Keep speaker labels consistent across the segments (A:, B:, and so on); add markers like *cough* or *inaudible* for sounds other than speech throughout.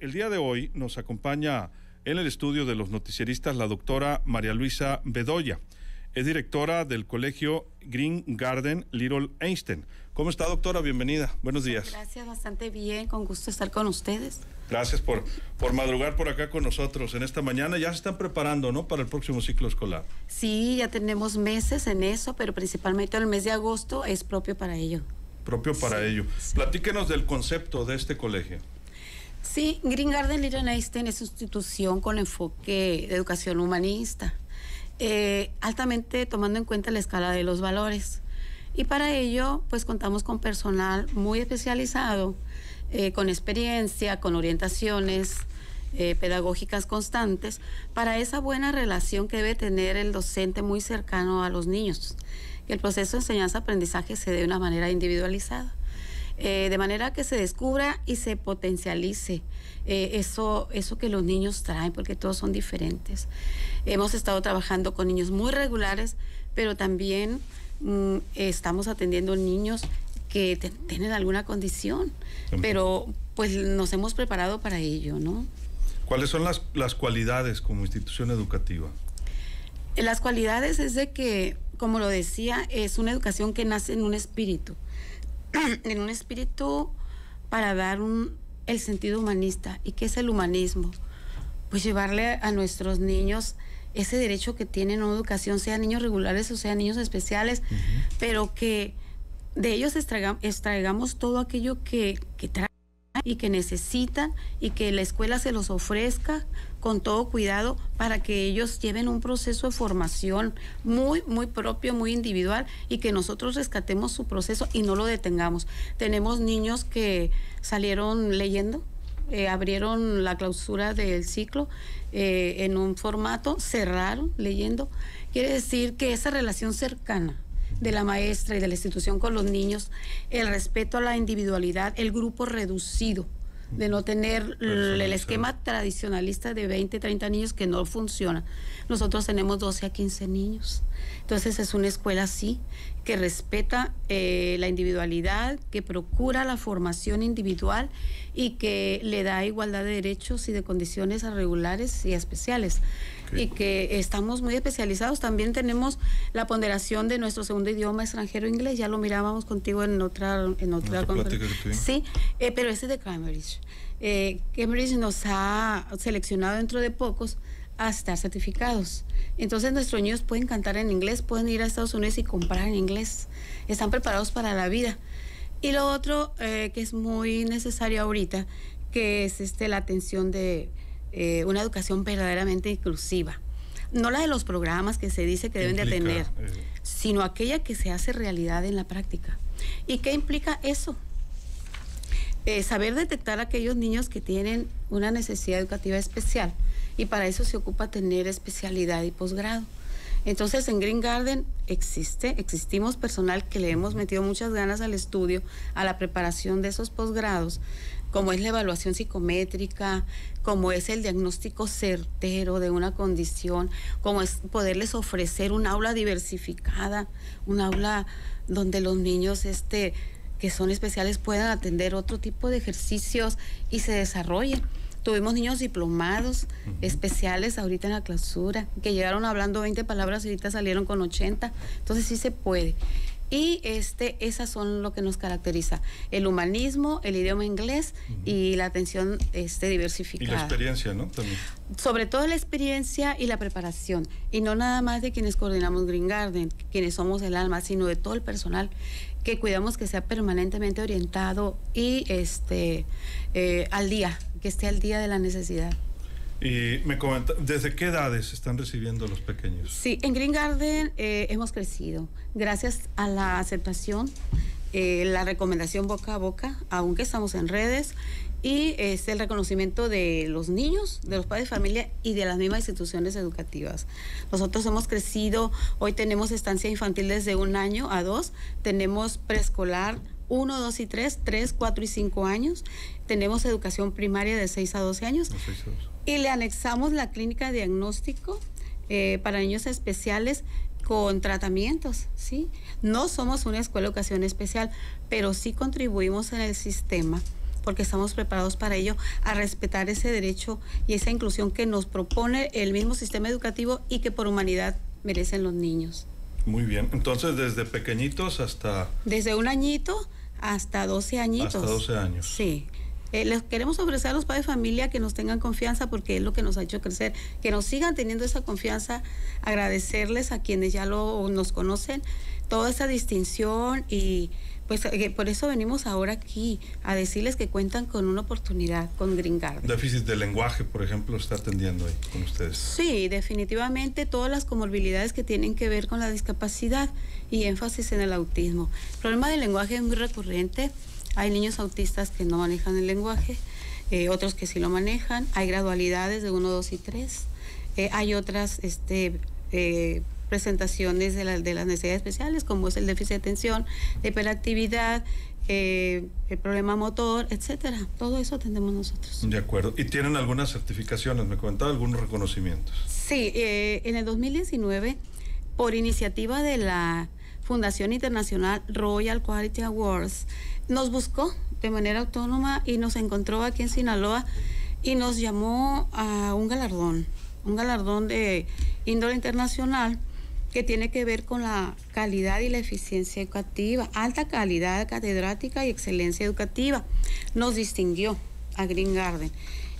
A: El día de hoy nos acompaña en el estudio de los noticieristas la doctora María Luisa Bedoya. Es directora del colegio Green Garden Little Einstein. ¿Cómo está, doctora? Bienvenida. Buenos días.
B: Gracias, bastante bien. Con gusto estar con ustedes.
A: Gracias por, por madrugar por acá con nosotros en esta mañana. Ya se están preparando, ¿no? Para el próximo ciclo escolar.
B: Sí, ya tenemos meses en eso, pero principalmente el mes de agosto es propio para ello.
A: Propio para ello. Platíquenos del concepto de este colegio.
B: Sí, Green Garden Little Einstein es una institución con enfoque de educación humanista, eh, altamente tomando en cuenta la escala de los valores. Y para ello, pues contamos con personal muy especializado, eh, con experiencia, con orientaciones eh, pedagógicas constantes, para esa buena relación que debe tener el docente muy cercano a los niños. Que el proceso de enseñanza-aprendizaje se dé de una manera individualizada. Eh, de manera que se descubra y se potencialice eh, eso, eso que los niños traen, porque todos son diferentes. Hemos estado trabajando con niños muy regulares, pero también mm, estamos atendiendo niños que tienen alguna condición, pero pues nos hemos preparado para ello, ¿no?
A: ¿Cuáles son las, las cualidades como institución educativa?
B: Las cualidades es de que, como lo decía, es una educación que nace en un espíritu *coughs* en un espíritu para dar un, el sentido humanista. ¿Y qué es el humanismo? Pues llevarle a nuestros niños ese derecho que tienen a una educación, sea niños regulares o sea niños especiales, pero que de ellos extraigamos todo aquello que, que trae y que necesitan y que la escuela se los ofrezca con todo cuidado para que ellos lleven un proceso de formación muy, muy propio, muy individual y que nosotros rescatemos su proceso y no lo detengamos. Tenemos niños que salieron leyendo, eh, abrieron la clausura del ciclo eh, en un formato, cerraron leyendo. Quiere decir que esa relación cercana de la maestra y de la institución con los niños, el respeto a la individualidad, el grupo reducido, de no tener el esquema tradicionalista de 20, 30 niños que no funciona. Nosotros tenemos 12 a 15 niños. Entonces es una escuela así, que respeta eh, la individualidad, que procura la formación individual y que le da igualdad de derechos y de condiciones a regulares y especiales. Y que estamos muy especializados. También tenemos la ponderación de nuestro segundo idioma extranjero inglés. Ya lo mirábamos contigo en otra, en otra, conferencia. Sí, eh, pero ese de Cambridge. Eh, Cambridge nos ha seleccionado dentro de pocos a estar certificados. Entonces nuestros niños pueden cantar en inglés, pueden ir a Estados Unidos y comprar en inglés. Están preparados para la vida. Y lo otro eh, que es muy necesario ahorita, que es este, la atención de eh, una educación verdaderamente inclusiva. No la de los programas que se dice que deben de tener, eh. sino aquella que se hace realidad en la práctica. ¿Y qué implica eso? saber detectar a aquellos niños que tienen una necesidad educativa especial y para eso se ocupa tener especialidad y posgrado. Entonces en Green Garden existe, existimos personal que le hemos metido muchas ganas al estudio, a la preparación de esos posgrados, como es la evaluación psicométrica, como es el diagnóstico certero de una condición, como es poderles ofrecer un aula diversificada, un aula donde los niños este, que son especiales puedan atender otro tipo de ejercicios y se desarrollen. Tuvimos niños diplomados especiales ahorita en la clausura, que llegaron hablando 20 palabras y ahorita salieron con 80. Entonces sí se puede. Y este, esas son lo que nos caracteriza, el humanismo, el idioma inglés y la atención este, diversificada.
A: Y la experiencia, ¿no? También.
B: Sobre todo la experiencia y la preparación. Y no nada más de quienes coordinamos Green Garden, quienes somos el alma, sino de todo el personal que cuidamos que sea permanentemente orientado y este, eh, al día, que esté al día de la necesidad.
A: Y me comenta, ¿desde qué edades están recibiendo los pequeños?
B: Sí, en Green Garden eh, hemos crecido gracias a la aceptación, eh, la recomendación boca a boca, aunque estamos en redes, y es el reconocimiento de los niños, de los padres de familia y de las mismas instituciones educativas. Nosotros hemos crecido, hoy tenemos estancia infantil desde un año a dos, tenemos preescolar 1, 2 y 3, 3, 4 y 5 años. Tenemos educación primaria de 6 a 12 años. Y le anexamos la clínica de diagnóstico eh, para niños especiales con tratamientos, ¿sí? No somos una escuela de educación especial, pero sí contribuimos en el sistema porque estamos preparados para ello, a respetar ese derecho y esa inclusión que nos propone el mismo sistema educativo y que por humanidad merecen los niños.
A: Muy bien, entonces desde pequeñitos hasta...
B: Desde un añito hasta 12 añitos.
A: Hasta 12 años.
B: Sí. Eh, les queremos ofrecer a los padres de familia que nos tengan confianza porque es lo que nos ha hecho crecer, que nos sigan teniendo esa confianza, agradecerles a quienes ya lo, nos conocen, toda esa distinción y pues eh, por eso venimos ahora aquí a decirles que cuentan con una oportunidad con Green Garden.
A: Déficit de lenguaje, por ejemplo, está atendiendo ahí con ustedes.
B: Sí, definitivamente todas las comorbilidades que tienen que ver con la discapacidad y énfasis en el autismo. El problema del lenguaje es muy recurrente. Hay niños autistas que no manejan el lenguaje, eh, otros que sí lo manejan. Hay gradualidades de 1, 2 y 3. Eh, hay otras este, presentaciones de, de las necesidades especiales, como es el déficit de atención, la hiperactividad, eh, el problema motor, etcétera. Todo eso atendemos nosotros.
A: De acuerdo. ¿Y tienen algunas certificaciones? Me comentaba algunos reconocimientos.
B: Sí, eh, en el 2019, por iniciativa de la Fundación Internacional Royal Quality Awards, nos buscó de manera autónoma y nos encontró aquí en Sinaloa y nos llamó a un galardón, un galardón de índole internacional que tiene que ver con la calidad y la eficiencia educativa, alta calidad catedrática y excelencia educativa. Nos distinguió a Green Garden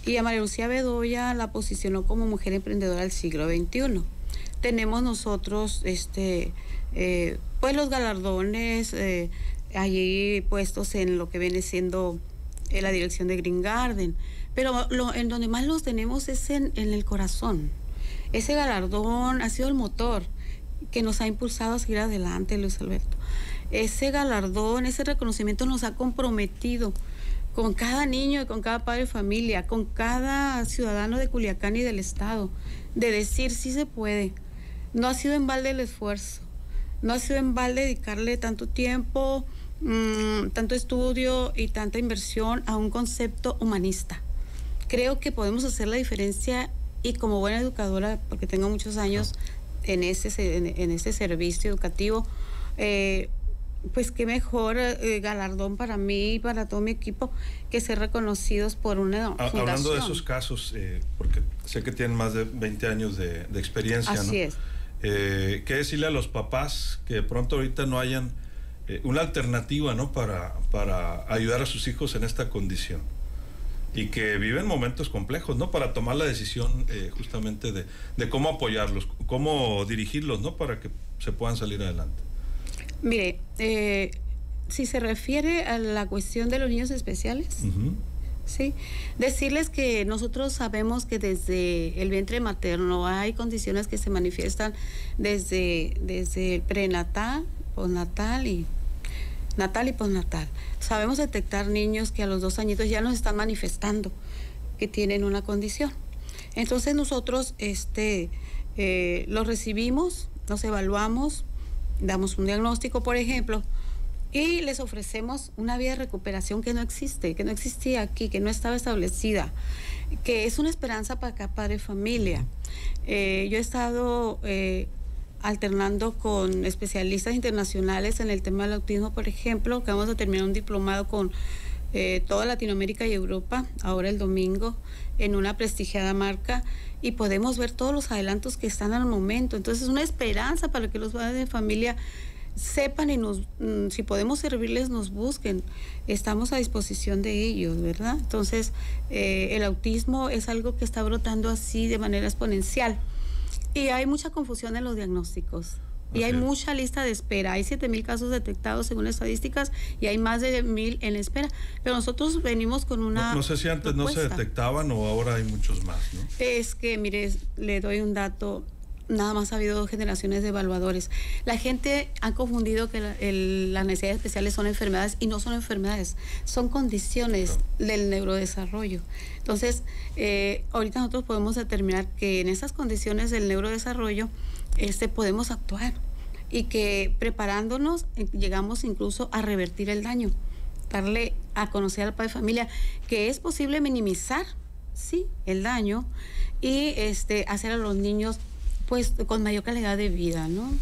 B: y a María Lucía Bedoya la posicionó como mujer emprendedora del siglo XXI. Tenemos nosotros este, eh, pues los galardones eh, allí puestos en lo que viene siendo eh, la dirección de Green Garden, pero lo, en donde más los tenemos es en, en el corazón. Ese galardón ha sido el motor que nos ha impulsado a seguir adelante, Luis Alberto. Ese galardón, ese reconocimiento nos ha comprometido con cada niño y con cada padre de familia, con cada ciudadano de Culiacán y del Estado, de decir sí se puede. No ha sido en balde el esfuerzo, no ha sido en balde dedicarle tanto tiempo, mm, tanto estudio y tanta inversión a un concepto humanista. Creo que podemos hacer la diferencia y como buena educadora, porque tengo muchos años, en ese, en, ese servicio educativo. Eh, pues qué mejor eh, galardón para mí y para todo mi equipo que ser reconocidos por una fundación.
A: Hablando de esos casos, eh, porque sé que tienen más de 20 años de, experiencia,
B: Así es.
A: ¿Qué decirle a los papás que de pronto ahorita no hayan una alternativa ¿no? para, para ayudar a sus hijos en esta condición? Y que viven momentos complejos, ¿no? Para tomar la decisión eh, justamente de, cómo apoyarlos, cómo dirigirlos, ¿no? Para que se puedan salir adelante.
B: Mire, eh, si se refiere a la cuestión de los niños especiales, sí, decirles que nosotros sabemos que desde el vientre materno hay condiciones que se manifiestan desde, desde prenatal, postnatal y natal y postnatal. Sabemos detectar niños que a los dos añitos ya nos están manifestando que tienen una condición. Entonces nosotros este, eh, los recibimos, los evaluamos, damos un diagnóstico, por ejemplo, y les ofrecemos una vía de recuperación que no existe, que no existía aquí, que no estaba establecida, que es una esperanza para cada padre familia. Eh, yo he estado eh, alternando con especialistas internacionales en el tema del autismo, por ejemplo, que vamos a terminar un diplomado con eh, toda Latinoamérica y Europa, ahora el domingo, en una prestigiada marca, y podemos ver todos los adelantos que están al momento. Entonces, es una esperanza para que los padres de familia sepan y nos, mm, si podemos servirles, nos busquen. Estamos a disposición de ellos, ¿verdad? Entonces, eh, el autismo es algo que está brotando así de manera exponencial. Y hay mucha confusión en los diagnósticos. Y hay mucha lista de espera. Hay 7 mil casos detectados según estadísticas y hay más de mil en espera. Pero nosotros venimos con una.
A: No, sé si antes no se detectaban o ahora hay muchos más, ¿no?
B: Es que, mire, le doy un dato nada más ha habido dos generaciones de evaluadores. La gente ha confundido que las necesidades especiales son enfermedades y no son enfermedades, son condiciones del neurodesarrollo. Entonces, eh, ahorita nosotros podemos determinar que en esas condiciones del neurodesarrollo este, podemos actuar y que preparándonos eh, llegamos incluso a revertir el daño, darle a conocer al padre de familia que es posible minimizar, sí, el daño y este, hacer a los niños pues con mayor calidad de vida, ¿no?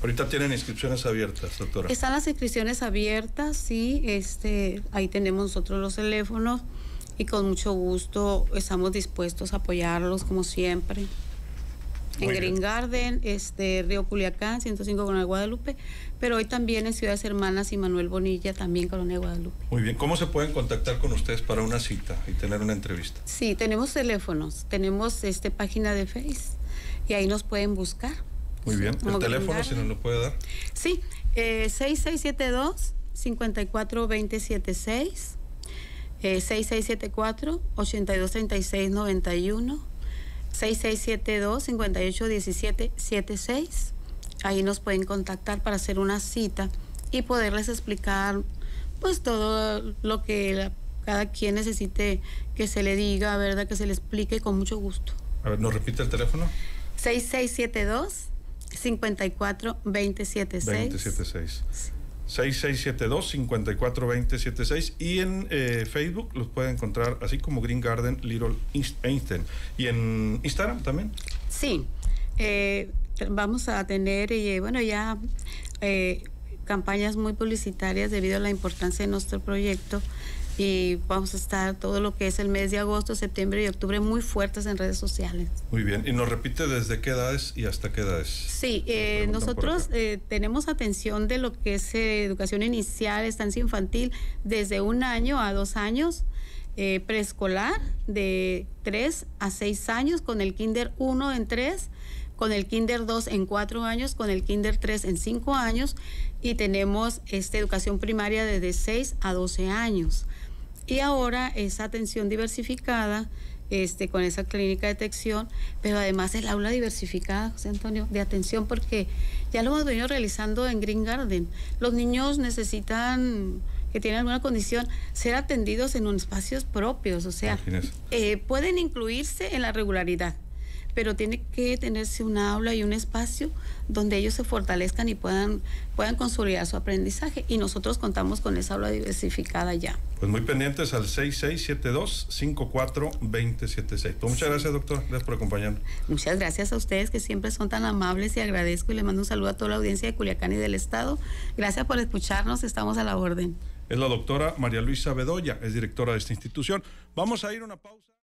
A: Ahorita tienen inscripciones abiertas, doctora.
B: Están las inscripciones abiertas, sí. Este, ahí tenemos nosotros los teléfonos y con mucho gusto estamos dispuestos a apoyarlos como siempre. En Green Garden, este, Río Culiacán, 105 Colonia Guadalupe, pero hoy también en Ciudades Hermanas y Manuel Bonilla, también Colonia Guadalupe.
A: Muy bien, ¿cómo se pueden contactar con ustedes para una cita y tener una entrevista?
B: Sí, tenemos teléfonos, tenemos este página de Face y ahí nos pueden buscar.
A: Muy bien, el teléfono si nos lo puede dar.
B: Sí, eh, 6672 542076 eh, 6674 823691 6672 581776 ahí nos pueden contactar para hacer una cita y poderles explicar pues todo lo que cada quien necesite que se le diga, ¿verdad? Que se le explique con mucho gusto.
A: A ver, ¿nos repite el teléfono?
B: 6672 54 276
A: 276. 6672-542076 y en eh, Facebook los pueden encontrar así como Green Garden Little Einstein. ¿Y en Instagram también?
B: Sí, eh, vamos a tener, eh, bueno, ya campañas muy publicitarias debido a la importancia de nuestro proyecto y vamos a estar todo lo que es el mes de agosto, septiembre y octubre muy fuertes en redes sociales.
A: Muy bien, y nos repite desde qué edades y hasta qué edades.
B: Sí, eh, nosotros eh, tenemos atención de lo que es eh, educación inicial, estancia infantil, desde un año a dos años. preescolar de tres a seis años, con el kinder 1 en tres, con el kinder 2 en cuatro años, con el kinder 3 en cinco años y tenemos esta educación primaria desde 6 a 12 años. Y ahora esa atención diversificada, este, con esa clínica de detección, pero además el aula diversificada, José Antonio, de atención, porque ya lo hemos venido realizando en Green Garden. Los niños necesitan que tienen alguna condición, ser atendidos en unos espacios propios, o sea, eh, pueden incluirse en la regularidad, pero tiene que tenerse un aula y un espacio donde ellos se fortalezcan y puedan, puedan consolidar su aprendizaje. Y nosotros contamos con esa aula diversificada ya.
A: Pues muy pendientes al 6672-542076. Pues muchas gracias, doctor. Gracias por acompañarnos.
B: Muchas gracias a ustedes que siempre son tan amables y agradezco y le mando un saludo a toda la audiencia de Culiacán y del Estado. Gracias por escucharnos, estamos a la orden.
A: Es la doctora María Luisa Bedoya, es directora de esta institución. Vamos a ir a una pausa.